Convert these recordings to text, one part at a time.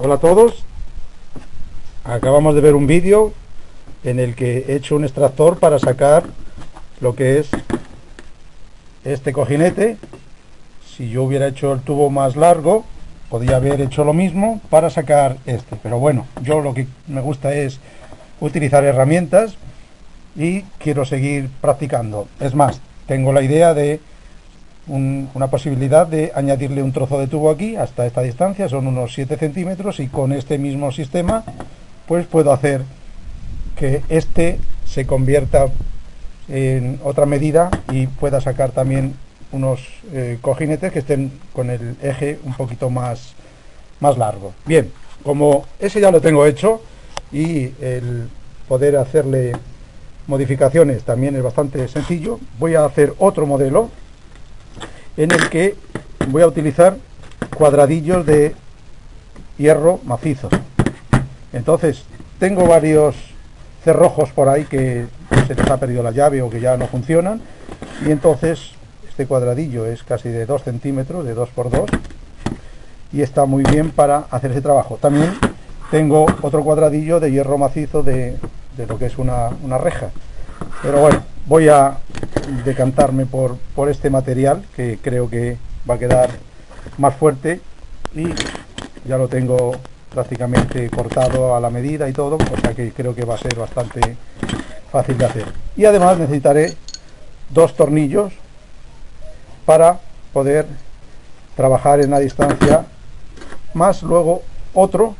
Hola a todos. Acabamos de ver un vídeo en el que he hecho un extractor para sacar lo que es este cojinete. Si yo hubiera hecho el tubo más largo, podría haber hecho lo mismo para sacar este. Pero bueno, yo lo que me gusta es utilizar herramientas y quiero seguir practicando. Es más, tengo la idea de una posibilidad de añadirle un trozo de tubo aquí hasta esta distancia, son unos 7 centímetros y con este mismo sistema pues puedo hacer que este se convierta en otra medida y pueda sacar también unos eh, cojinetes que estén con el eje un poquito más, más largo. Bien, como ese ya lo tengo hecho y el poder hacerle modificaciones también es bastante sencillo, voy a hacer otro modelo en el que voy a utilizar cuadradillos de hierro macizo. Entonces, tengo varios cerrojos por ahí que se les ha perdido la llave o que ya no funcionan. Y entonces, este cuadradillo es casi de 2 centímetros, de 2 por 2 y está muy bien para hacer ese trabajo. También tengo otro cuadradillo de hierro macizo de, lo que es una, una reja. Pero bueno, voy a decantarme por, por este material que creo que va a quedar más fuerte y ya lo tengo prácticamente cortado a la medida y todo, o sea que creo que va a ser bastante fácil de hacer. Y además necesitaré dos tornillos para poder trabajar en la distancia, más luego otro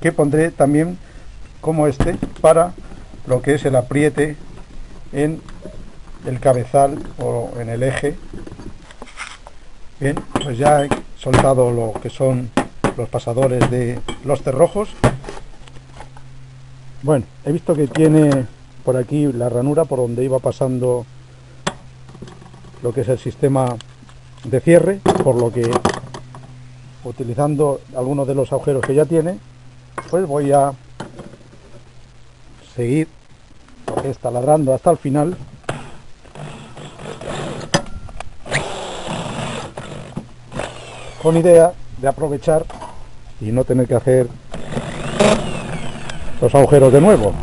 que pondré también como este para lo que es el apriete en el cabezal o en el eje. Bien, pues ya he soltado lo que son los pasadores de los cerrojos. Bueno, he visto que tiene por aquí la ranura por donde iba pasando lo que es el sistema de cierre, por lo que utilizando algunos de los agujeros que ya tiene, pues voy a seguir está ladrando hasta el final. Con idea de aprovechar y no tener que hacer los agujeros de nuevo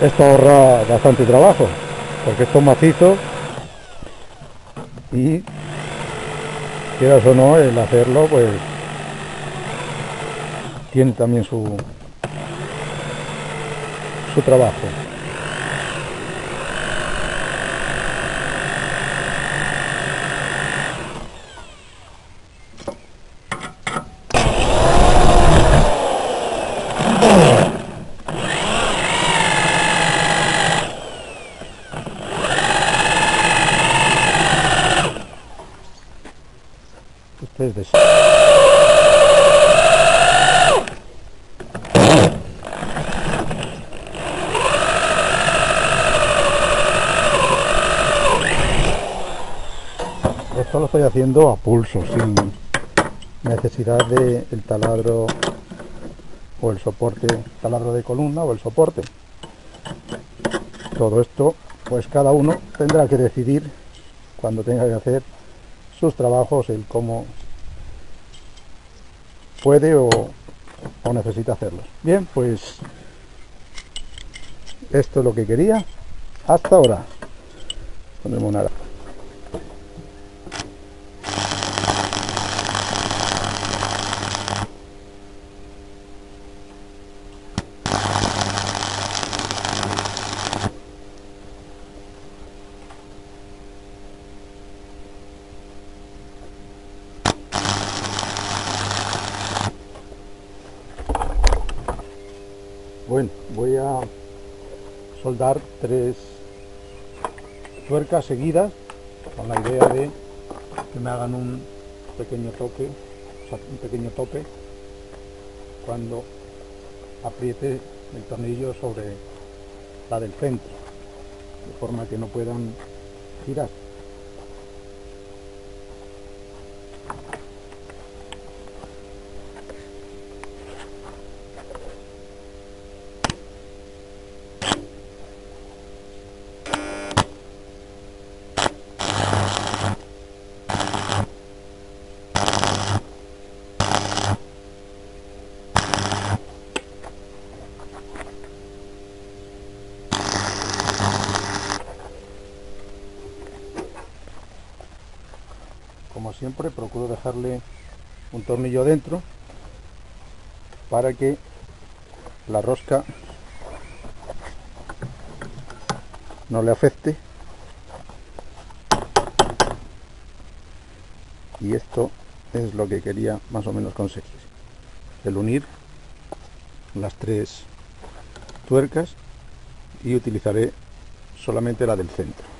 esto ahorra bastante trabajo porque esto es macizo y quieras o no el hacerlo pues tiene también su su trabajo Ustedes Esto lo estoy haciendo a pulso, sin necesidad de el taladro o el soporte, taladro de columna o el soporte. Todo esto, pues cada uno tendrá que decidir cuando tenga que hacer sus trabajos, el cómo puede o, necesita hacerlos. Bien, pues esto es lo que quería. Hasta ahora. Una Bueno, voy a soldar tres tuercas seguidas con la idea de que me hagan un pequeño un pequeño tope cuando apriete el tornillo sobre la del centro, de forma que no puedan girar. Como siempre procuro dejarle un tornillo dentro para que la rosca no le afecte. Y esto es lo que quería más o menos conseguir. El unir las tres tuercas y utilizaré solamente la del centro